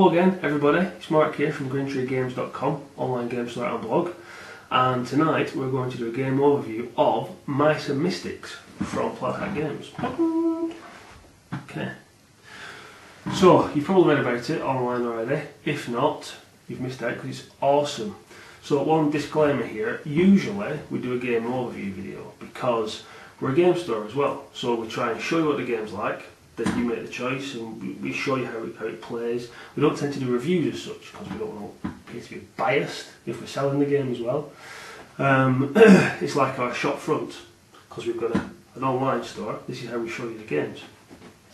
Hello again, everybody. It's Mark here from GrimTreeGames.com, online game store and blog. And tonight we're going to do a game overview of Mice and Mystics from Plaid Hat Games. Okay. So, you've probably read about it online already. If not, you've missed out because it's awesome. So, one disclaimer here usually we do a game overview video because we're a game store as well. So, we try and show you what the game's like, you make the choice and we show you how it, how it plays. We don't tend to do reviews as such because we don't want to appear to be biased if we're selling the game as well. Um, it's like our shop front because we've got a, an online store. This is how we show you the games.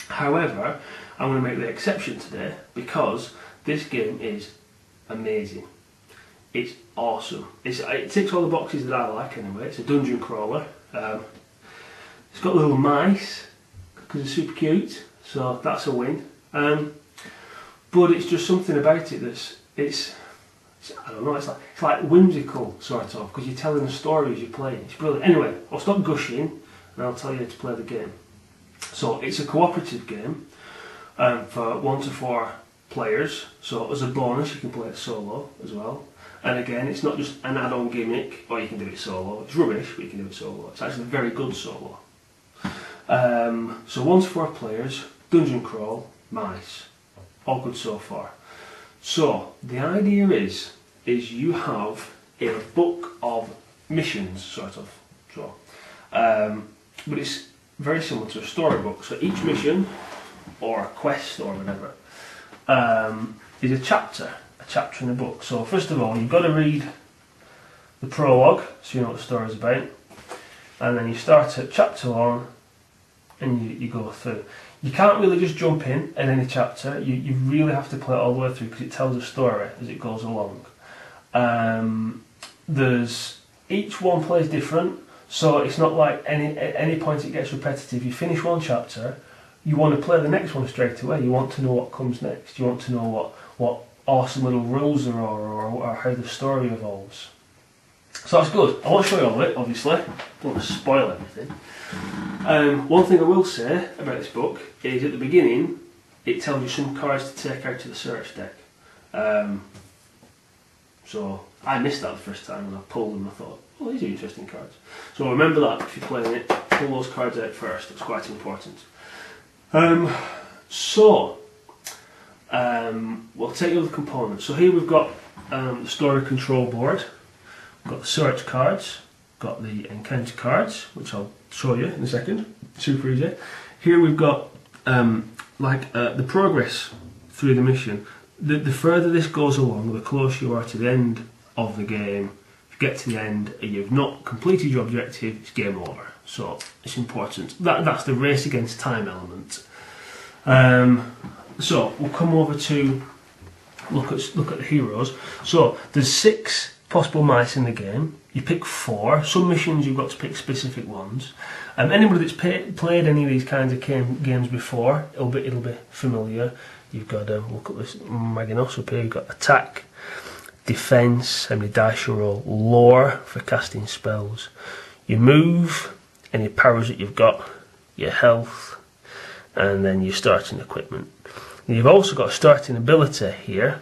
However, I'm going to make the exception today because this game is amazing. It's awesome. It's, it ticks all the boxes that I like anyway. It's a dungeon crawler. Um, it's got little mice because they're super cute, so that's a win. Um, but it's just something about it that's it's, it's, I don't know it's like it's like whimsical sort of because you're telling a story as you play. It's brilliant. Anyway, I'll stop gushing and I'll tell you how to play the game. So it's a cooperative game um, for one to four players. So as a bonus, you can play it solo as well. And again, it's not just an add-on gimmick, or you can do it solo. It's rubbish, but you can do it solo. It's actually very good solo. Um, so to four players, dungeon crawl, mice, all good so far. So the idea is, is you have a book of missions, sort of. So, um, but it's very similar to a storybook. So each mission, or a quest, or whatever, um, is a chapter, a chapter in the book. So first of all, you've got to read the prologue, so you know what the story is about, and then you start at chapter one and you, you go through. You can't really just jump in at any chapter. You, you really have to play it all the way through because it tells a story as it goes along. Um, there's each one plays different, so it's not like any at any point it gets repetitive. You finish one chapter, you want to play the next one straight away. You want to know what comes next. You want to know what what awesome little rules there are or, or how the story evolves. So that's good. I won't show you all of it, obviously. Don't spoil everything. Um, one thing I will say about this book is at the beginning it tells you some cards to take out to the search deck. Um, so I missed that the first time and I pulled them I thought, oh, these are interesting cards. So remember that if you're playing it, pull those cards out first. It's quite important. Um, so um, we'll take the components. So here we've got um, the story control board. Got the search cards got the encounter cards, which I'll show you in a second. Super easy. Here we've got um, like uh, the progress through the mission. The, the further this goes along, the closer you are to the end of the game. If you get to the end and you've not completed your objective, it's game over. So it's important. That, that's the race against time element. Um, so we'll come over to look at look at the heroes. So there's six possible mice in the game. You pick four. Some missions you've got to pick specific ones. Um, anybody that's pay, played any of these kinds of game, games before, it'll be it'll be familiar. You've got um, look at this Magnus up here. You've got attack, defense, how many dice you roll, lore for casting spells, your move, any powers that you've got, your health, and then your starting equipment. And you've also got a starting ability here,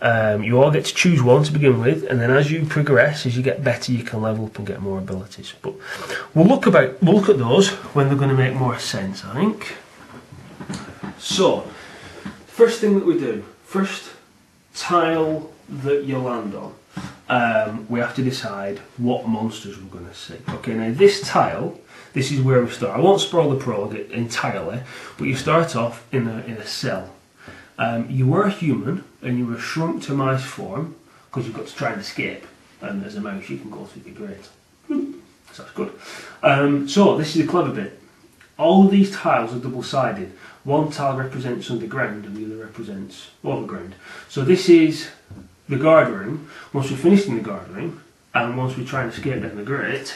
um, you all get to choose one to begin with, and then as you progress, as you get better, you can level up and get more abilities. But we'll look about we'll look at those when they're going to make more sense, I think. So, first thing that we do, first tile that you land on, um, we have to decide what monsters we're going to see. Okay, now this tile, this is where we start. I won't spoil the prologue entirely, but you start off in a in a cell um, you were a human and you were shrunk to mice form because you've got to try and escape. And as a mouse, you can go through the grate. So that's good. Um, so this is a clever bit. All of these tiles are double-sided. One tile represents underground and the other represents overground. So this is the guard room. Once we've finished in the guard room, and once we try and escape down the grate,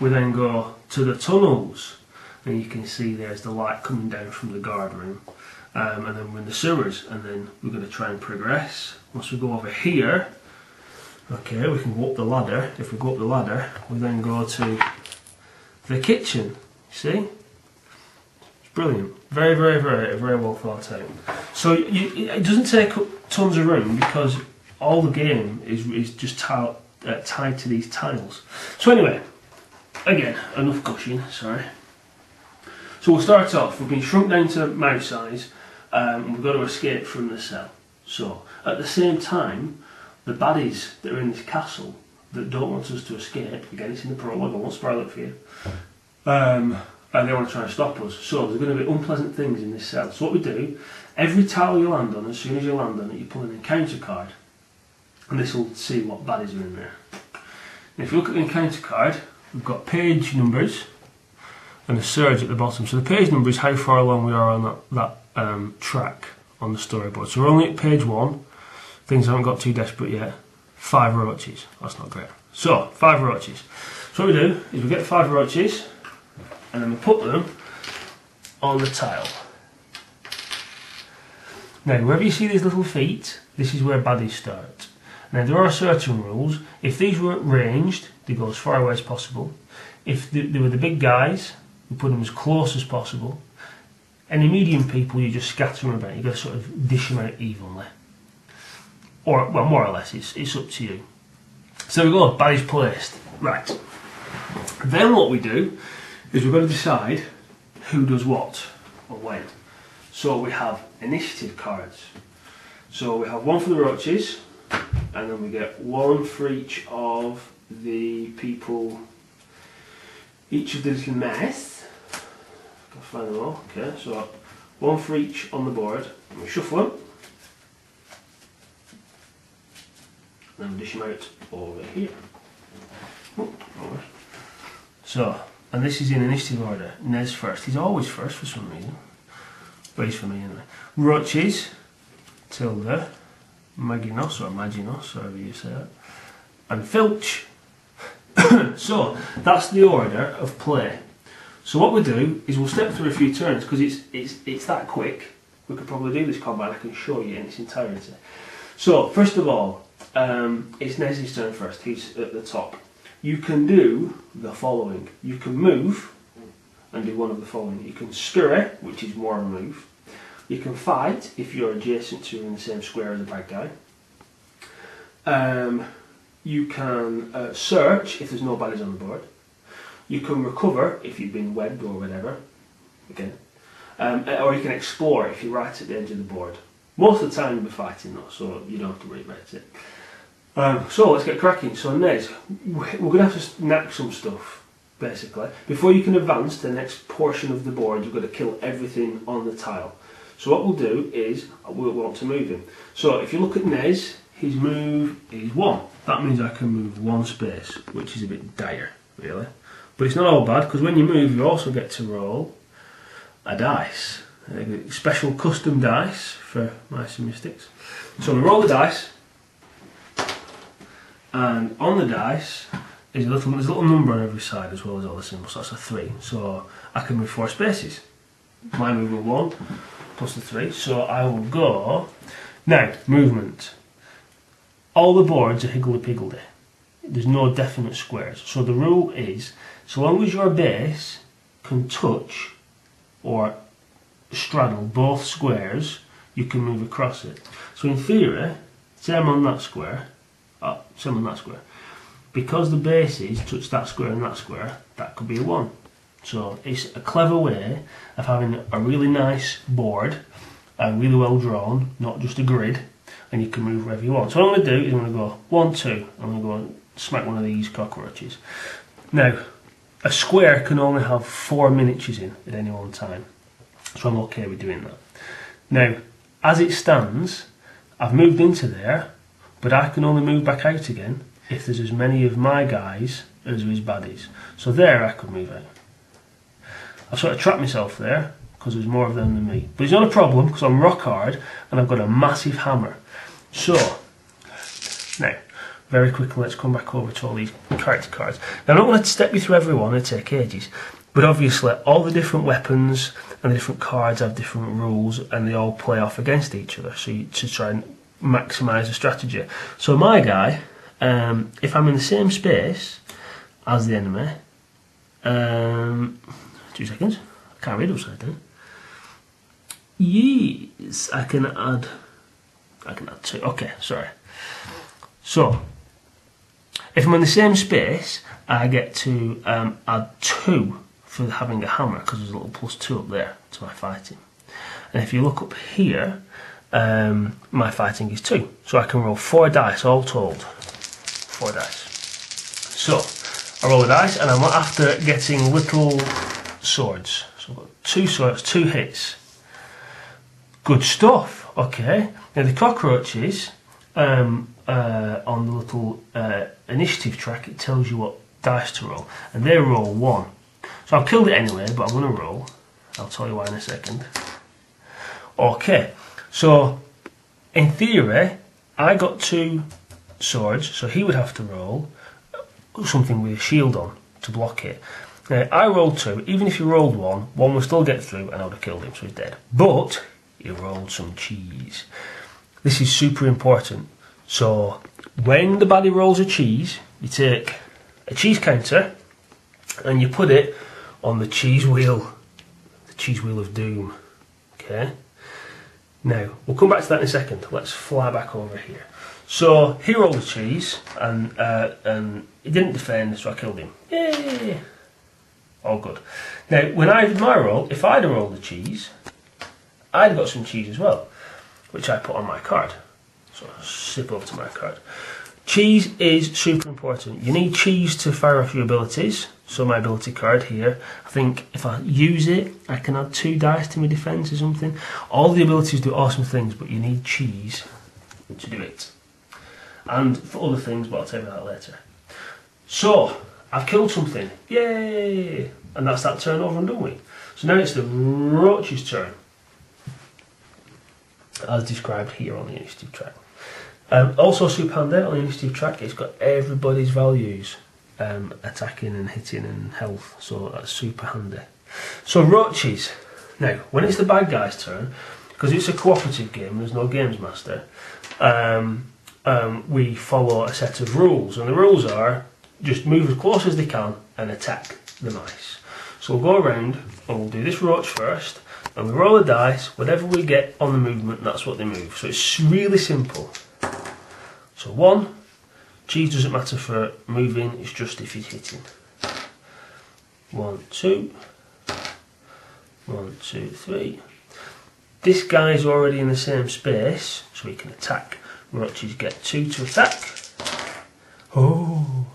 we then go to the tunnels and you can see there's the light coming down from the guard room um, and then we're in the sewers and then we're going to try and progress once we go over here okay we can go up the ladder if we go up the ladder we then go to the kitchen see it's brilliant. Very, very, very, very well thought out. So you, it doesn't take up tons of room because all the game is is just uh, tied to these tiles. So anyway, again, enough gushing. Sorry. So we'll start off. We've been shrunk down to mouse size, um, and we've got to escape from the cell. So at the same time, the baddies that are in this castle that don't want us to escape. Again, it's in the prologue. I won't spoil it for you. Um, and they want to try and stop us. So there's going to be unpleasant things in this cell. So what we do, every tile you land on, as soon as you land on it, you pull an encounter card, and this will see what baddies are in there. If you look at the encounter card, we've got page numbers and a surge at the bottom. So the page number is how far along we are on that, that um, track on the storyboard. So we're only at page one. Things haven't got too desperate yet. Five roaches. That's not great. So, five roaches. So what we do is we get five roaches and then we put them on the tile. Now, wherever you see these little feet, this is where baddies start. Now, there are certain rules. If these weren't ranged, they go as far away as possible. If they, they were the big guys, we put them as close as possible. Any medium people, you just scatter them about. You've got to sort of dish them out evenly. Or, well, more or less, it's, it's up to you. So we've go, baddies placed. Right. Then what we do is we've got to decide who does what or when. So we have initiative cards. So we have one for the roaches, and then we get one for each of the people, each of the little mice. Find them all. Okay, so one for each on the board. We shuffle them. And then dish them out over here. Oh, alright. So, and this is in initiative order. Nez first. He's always first for some reason. But he's for me anyway. Roaches, Tilda, Maginos or Maginos, however you say it, and Filch. so that's the order of play. So what we'll do is we'll step through a few turns because it's it's it's that quick. We could probably do this combat. I can show you in its entirety. So first of all, um, it's Nez's turn first. He's at the top. You can do the following. You can move and do one of the following. You can scurry, which is more of a move. You can fight if you're adjacent to in the same square as the bad guy. Um, you can uh, search if there's no baddies on the board. You can recover if you've been webbed or whatever. Again. Um, or you can explore if you're right at the edge of the board. Most of the time you'll be fighting though, so you don't have to worry about it. Um, so let's get cracking. So Nez, we're going to have to knack some stuff, basically. Before you can advance to the next portion of the board, you've got to kill everything on the tile. So what we'll do is, we'll want to move him. So if you look at Nez, his move is one. That means I can move one space, which is a bit dire, really. But it's not all bad, because when you move, you also get to roll a dice. A special custom dice for and Mystics. So we roll the dice, and on the dice is a little there's a little number on every side as well as all the symbols. So that's a three. So I can move four spaces. My movement one plus the three. So I will go now movement. All the boards are higgledy piggledy. There's no definite squares. So the rule is so long as your base can touch or straddle both squares, you can move across it. So in theory, I'm on that square, oh, same on that square. Because the bases touch that square and that square, that could be a 1. So it's a clever way of having a really nice board and really well drawn, not just a grid, and you can move wherever you want. So what I'm going to do is I'm going to go 1, 2, I'm going to go and smack one of these cockroaches. Now, a square can only have four miniatures in at any one time, so I'm okay with doing that. Now, as it stands, I've moved into there, but I can only move back out again if there's as many of my guys as there is baddies. So there I could move out. I've sort of trapped myself there because there's more of them than me. But it's not a problem because I'm rock hard and I've got a massive hammer. So, now, very quickly let's come back over to all these character cards. Now I'm not going to step you through every one, it'll take ages. But obviously all the different weapons and the different cards have different rules and they all play off against each other. So you, to try and maximise the strategy. So my guy, um, if I'm in the same space as the enemy, um, two seconds, I can't read upside down. yes, I can add. I can add two. Okay, sorry. So, if I'm in the same space, I get to um, add two for having a hammer because there's a little plus two up there to my fighting. And if you look up here, um, my fighting is two. So I can roll four dice all told. Four dice. So I roll the dice and I'm after getting little swords. So I've got two swords, two hits. Good stuff. Okay. Now the cockroaches um, uh, on the little uh, initiative track, it tells you what dice to roll, and they roll one. So I've killed it anyway, but I'm going to roll. I'll tell you why in a second. Okay, so in theory, I got two swords, so he would have to roll something with a shield on to block it. Now, I rolled two, even if he rolled one, one would still get through and I would have killed him, so he's dead. But he rolled some cheese. This is super important. So when the body rolls a cheese, you take a cheese counter and you put it on the cheese wheel, the cheese wheel of doom. Okay. Now we'll come back to that in a second. Let's fly back over here. So he rolled the cheese and uh, and he didn't defend, so I killed him. Yay! All good. Now when I did my roll, if I'd have rolled the cheese, I'd have got some cheese as well, which I put on my card. So I'll sip over to my card. Cheese is super important. You need cheese to fire off your abilities. So my ability card here, I think if I use it, I can add two dice to my defense or something. All the abilities do awesome things, but you need cheese to do it. And for other things, but I'll tell you that later. So, I've killed something. Yay! And that's that turn over and done with. So now it's the roach's turn. As described here on the initiative track. Um, also, super handy on the initiative track, it's got everybody's values um, attacking and hitting and health, so that's super handy. So, roaches. Now, when it's the bad guy's turn, because it's a cooperative game, there's no games master, um, um, we follow a set of rules, and the rules are just move as close as they can and attack the mice. So we'll go around and we'll do this roach first, and we roll the dice, whatever we get on the movement, that's what they move. So it's really simple. So one, cheese doesn't matter for moving, it's just if he's hitting. One, two, one, two, three. This guy's already in the same space, so he can attack. Roaches get two to attack. Oh,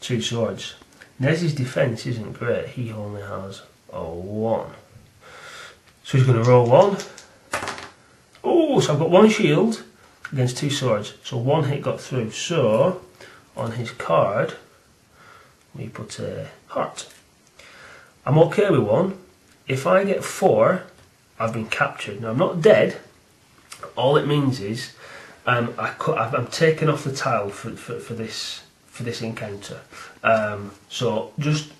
two swords. Nez's defence isn't great, he only has a one. So he's going to roll one. Oh, so I've got one shield against two swords. So one hit got through. So on his card, we put a heart. I'm okay with one. If I get four, I've been captured. Now I'm not dead. All it means is um, I I'm taken off the tile for, for, for this for this encounter. Um, so just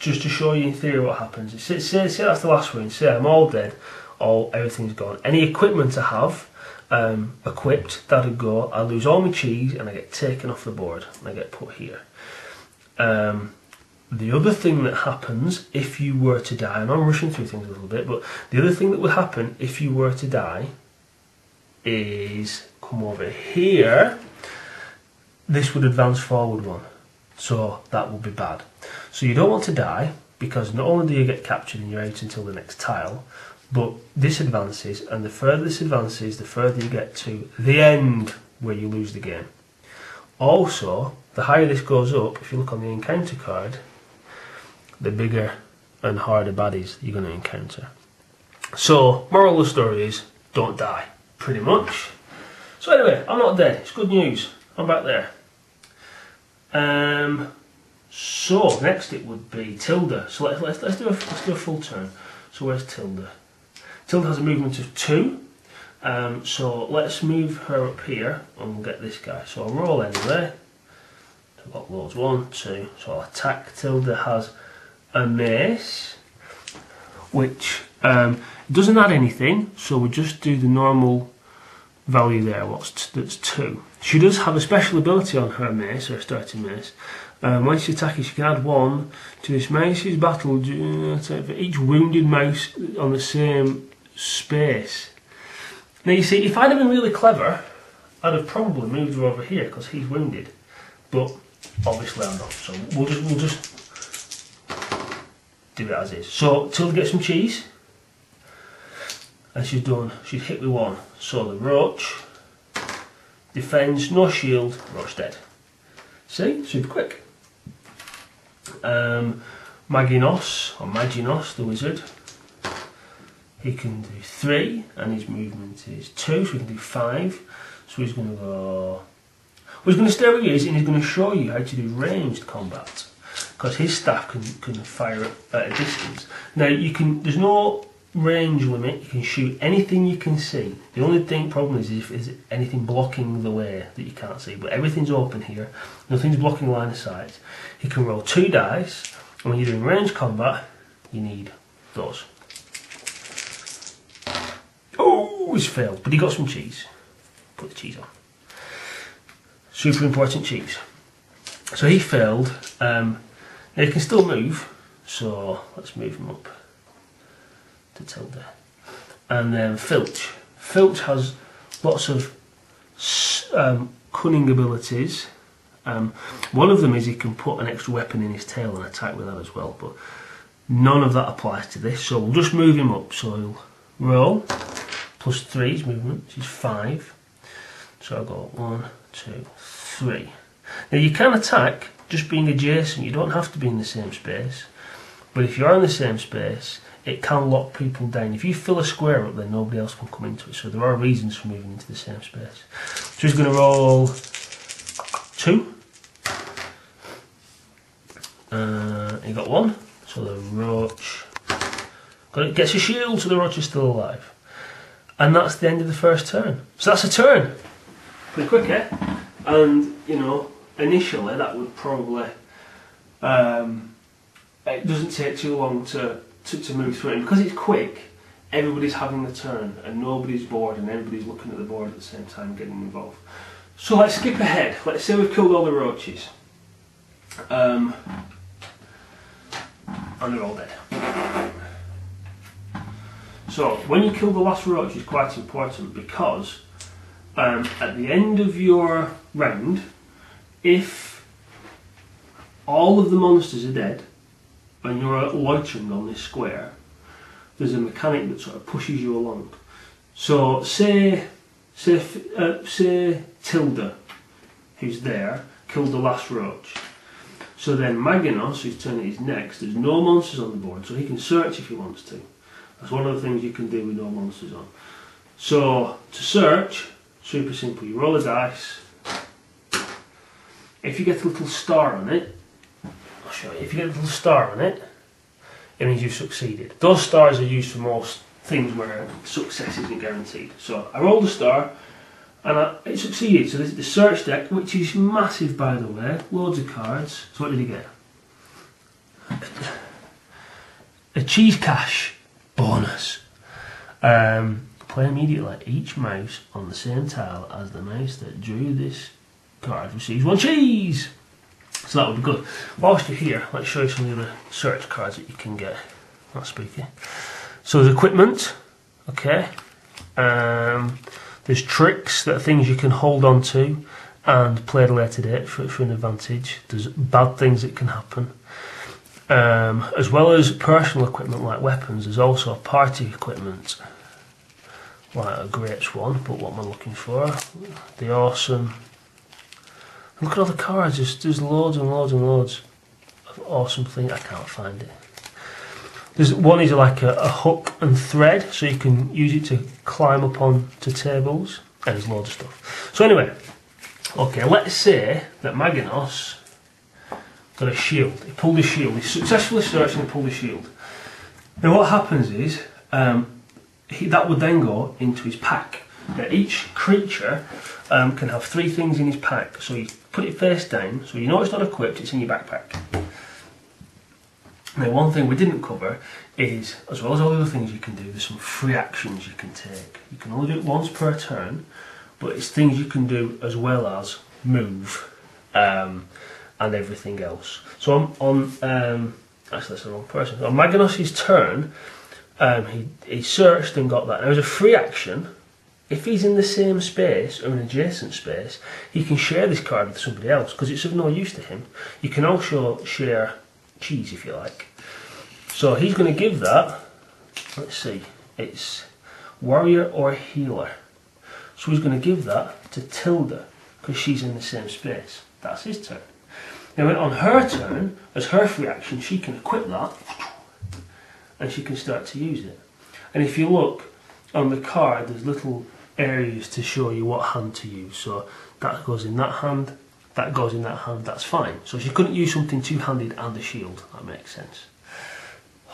just to show you in theory what happens. Say, say, say that's the last one. Say I'm all dead. All everything's gone. Any equipment I have um, equipped, that'll go. I lose all my cheese and I get taken off the board and I get put here. Um, the other thing that happens if you were to die, and I'm rushing through things a little bit, but the other thing that would happen if you were to die is come over here. This would advance forward one, so that would be bad. So you don't want to die because not only do you get captured and you're out until the next tile, but this advances, and the further this advances, the further you get to the end where you lose the game. Also, the higher this goes up, if you look on the encounter card, the bigger and harder baddies you're going to encounter. So, moral of the story is don't die, pretty much. So, anyway, I'm not dead. It's good news. I'm back there. Um, so, next it would be Tilda. So, let's, let's, let's, do, a, let's do a full turn. So, where's Tilda? Tilda has a movement of two. Um, so let's move her up here and we'll get this guy. So I'll roll anyway. So I've got loads, one, two. So I'll attack. Tilda has a mace, which um, doesn't add anything. So we just do the normal value there. What's that's two. She does have a special ability on her mace, her starting mace. Um, when she attacks, she can add one to this mace's battle for each wounded mouse on the same space. Now you see, if I'd have been really clever, I'd have probably moved her over here because he's wounded. But obviously I'm not, so we'll just we'll just do it as is. So Tilda gets some cheese. And she's done, she's hit with one. So the roach defends, no shield, roach dead. See, super quick. Um, Maginos, or Maginos, the wizard, he can do three, and his movement is two, so he can do five. So he's going to go. Well, he's going to stay where he is, and he's going to show you how to do ranged combat, because his staff can can fire at a distance. Now you can. There's no range limit. You can shoot anything you can see. The only thing problem is if is anything blocking the way that you can't see. But everything's open here. Nothing's blocking line of sight. He can roll two dice, and when you're doing range combat, you need those. Oh, he's failed, but he got some cheese. Put the cheese on. Super important cheese. So he failed. Um, now he can still move, so let's move him up to Tilda. And then Filch. Filch has lots of um, cunning abilities. Um, one of them is he can put an extra weapon in his tail and attack with that as well, but none of that applies to this. So we'll just move him up. So he'll roll, plus three is movement, which is five. So I've got one, two, three. Now you can attack just being adjacent, you don't have to be in the same space. But if you're in the same space, it can lock people down. If you fill a square up, then nobody else can come into it. So there are reasons for moving into the same space. So he's going to roll two. Uh, he got one. So the roach got it, gets a shield, so the roach is still alive. And that's the end of the first turn. So that's a turn. Pretty quick, eh? And, you know, initially that would probably... Um, it doesn't take too long to to, to move through. And because it's quick, everybody's having the turn and nobody's bored and everybody's looking at the board at the same time getting involved. So let's skip ahead. Let's say we've killed all the roaches. Um, and they're all dead. So when you kill the last roach is quite important because um, at the end of your round, if all of the monsters are dead, and you're loitering on this square, there's a mechanic that sort of pushes you along. So say, say, uh, say Tilda, who's there, killed the last roach. So then Maginos, whose turn it is next, there's no monsters on the board, so he can search if he wants to. That's one of the things you can do with no monsters on. So to search, super simple. You roll a dice. If you get a little star on it, show you. If you get a little star on it, it means you've succeeded. Those stars are used for most things where success isn't guaranteed. So I rolled a star and I, it succeeded. So this is the search deck, which is massive by the way, loads of cards. So what did he get? A cheese cache bonus. Um, play immediately. Each mouse on the same tile as the mouse that drew this card receives one cheese. So that would be good. Whilst you're here, let's show you some of the search cards that you can get. Not speaking. So there's equipment, okay. Um, there's tricks that are things you can hold on to and play at a later date for, for an advantage. There's bad things that can happen. Um, as well as personal equipment like weapons, there's also party equipment like a great one, but what am I looking for? The awesome Look at all the cards, there's, loads and loads and loads of awesome things. I can't find it. There's one is like a, a, hook and thread, so you can use it to climb up on to tables, and there's loads of stuff. So anyway, okay, let's say that Maginos got a shield. He pulled a shield. He successfully searched and pulled a shield. Now what happens is um, he, that would then go into his pack. Now each creature um, can have three things in his pack. So you put it face down, so you know it's not equipped, it's in your backpack. Now one thing we didn't cover is, as well as all the other things you can do, there's some free actions you can take. You can only do it once per turn, but it's things you can do as well as move um, and everything else. So on, on um, actually that's the wrong person. On Maginos' turn, Um, he, he searched and got that. Now, as a free action, if he's in the same space or an adjacent space, he can share this card with somebody else because it's of no use to him. You can also share cheese if you like. So he's going to give that, let's see, it's warrior or healer. So he's going to give that to Tilda because she's in the same space. That's his turn. Now on her turn, as her free action, she can equip that and she can start to use it. And if you look on the card, there's little areas to show you what hand to use. So that goes in that hand, that goes in that hand, that's fine. So she couldn't use something two-handed and a shield, that makes sense.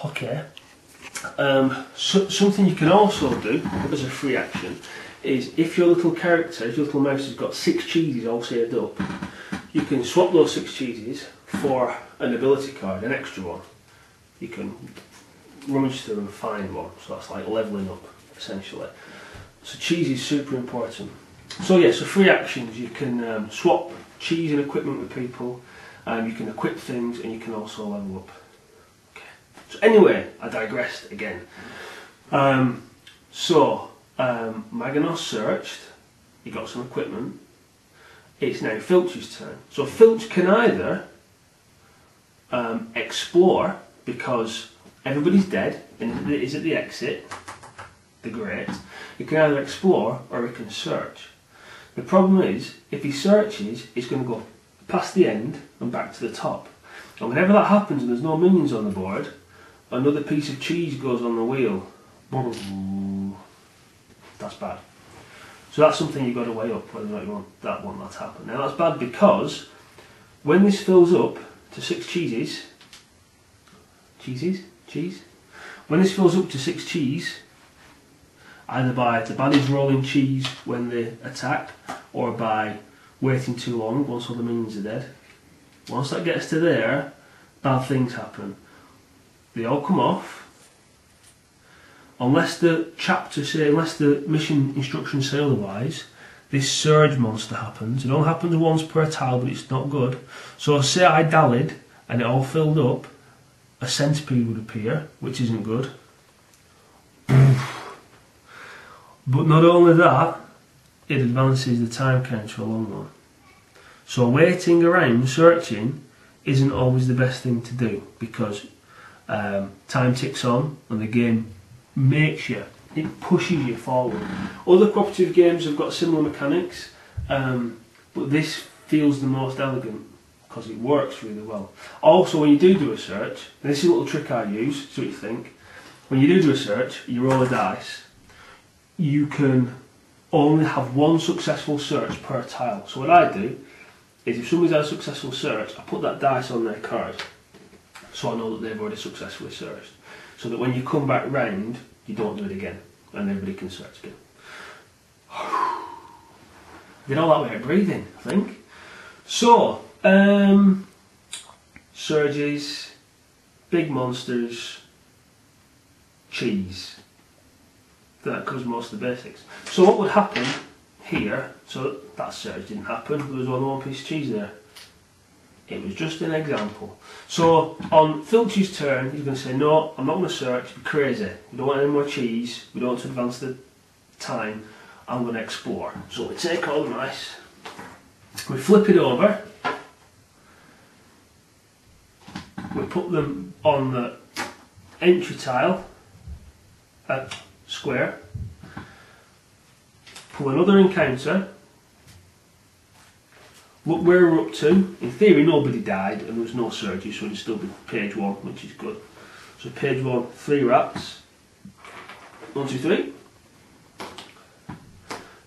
Okay. Um, so, something you can also do as a free action is if your little character, your little mouse has got six cheeses all saved up, you can swap those six cheeses for an ability card, an extra one. You can rummage through and find one, so that's like levelling up essentially. So cheese is super important. So yeah, so free actions, you can um, swap cheese and equipment with people, um, you can equip things and you can also level up. Okay. So anyway, I digressed again. Um, so, um, Maginos searched, he got some equipment, it's now Filch's turn. So Filch can either um, explore because everybody's dead and is at the exit, the great. He can either explore or he can search. The problem is, if he searches, he's going to go past the end and back to the top. And whenever that happens and there's no minions on the board, another piece of cheese goes on the wheel. That's bad. So that's something you've got to weigh up whether or not you want that one that's happened. Now that's bad because when this fills up to six cheeses, cheeses, cheese, when this fills up to six cheese, either by the baddies rolling cheese when they attack or by waiting too long once all the minions are dead, once that gets to there, bad things happen. They all come off, unless the chapter say, unless the mission instructions say otherwise, this surge monster happens. It only happens once per tile, but it's not good. So say I dallied and it all filled up, a centipede would appear, which isn't good. But not only that, it advances the time count counter a long one. So waiting around, searching, isn't always the best thing to do because um, time ticks on and the game makes you, it pushes you forward. Other cooperative games have got similar mechanics, um, but this feels the most elegant because it works really well. Also, when you do do a search, this is a little trick I use, so you think. When you do do a search, you roll a dice, you can only have one successful search per tile. So what I do is if somebody's had a successful search, I put that dice on their card so I know that they've already successfully searched so that when you come back round, you don't do it again, and everybody can search again. Did all that way of breathing, I think. So, um, surges, big monsters, cheese. That covers most of the basics. So what would happen here, so that surge didn't happen, there was only one piece of cheese there. It was just an example. So on Filch's turn, he's going to say, no, I'm not going to search, be crazy. We don't want any more cheese, we don't want to advance the time, I'm going to explore. So we take all the mice, we flip it over, we put them on the entry tile at square, pull another encounter, what we're up to, in theory nobody died and there was no surgery so it'd still be page one which is good. So page one, three rats, one, two, three.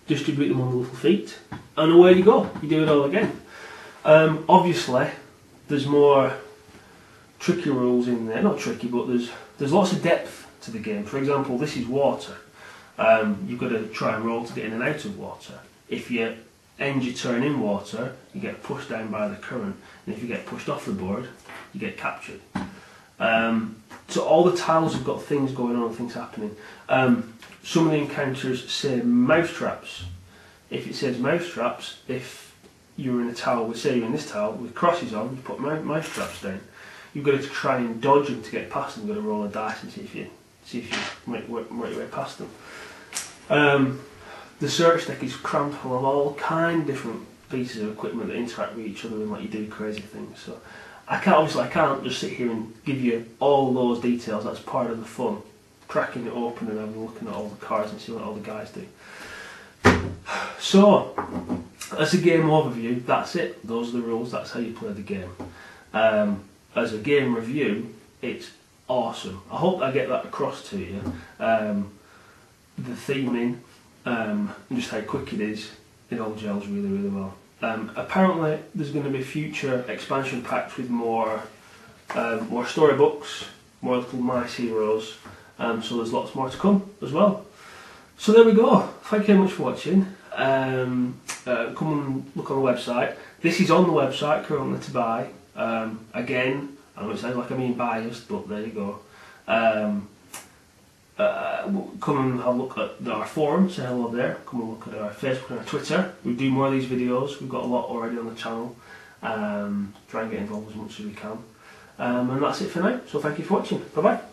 Distribute them on the little feet and away you go, you do it all again. Um, obviously there's more tricky rules in there, not tricky but there's there's lots of depth to the game. For example this is water, um, you've got to try and roll to get in and out of water. If you end your turn in water, you get pushed down by the current, and if you get pushed off the board, you get captured. Um, so all the tiles have got things going on, things happening. Um, some of the encounters say mouse traps. If it says mouse traps, if you're in a tile, we say you're in this tile with crosses on, you put mouse traps down. You've got to try and dodge them to get past them. You've got to roll a dice and see if you see if you make, work, your way past them. Um, the search deck is crammed full of all kind of different pieces of equipment that interact with each other and let you do crazy things. So I can't obviously I can't just sit here and give you all those details. That's part of the fun, cracking it open and having looking at all the cards and see what all the guys do. So, as a game overview, that's it. Those are the rules. That's how you play the game. Um, as a game review, it's awesome. I hope I get that across to you. Um, the theming um, and just how quick it is, it all gels really, really well. Um, apparently, there's going to be future expansion packs with more, um, more storybooks, more little mice heroes. Um, so there's lots more to come as well. So there we go. Thank you very much for watching. Um, uh, come and look on the website. This is on the website currently to buy. Um, again, I know it sounds like I'm being biased, but there you go. Um, uh, come and have a look at our forum, say hello there. Come and look at our Facebook and our Twitter. We do more of these videos. We've got a lot already on the channel. Um, try and get involved as much as we can. Um, and that's it for now. So thank you for watching. Bye bye.